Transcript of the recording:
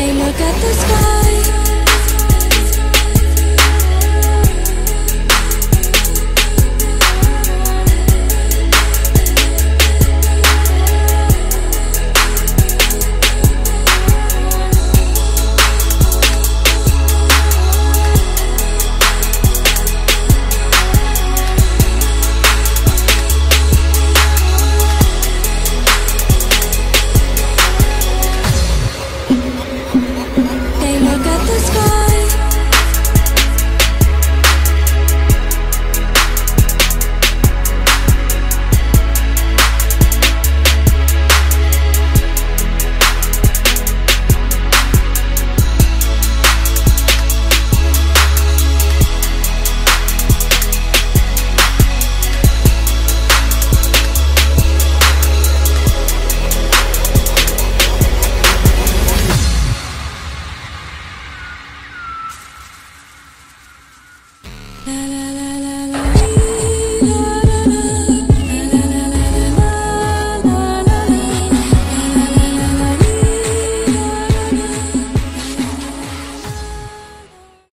They look at the sky. la, la, la.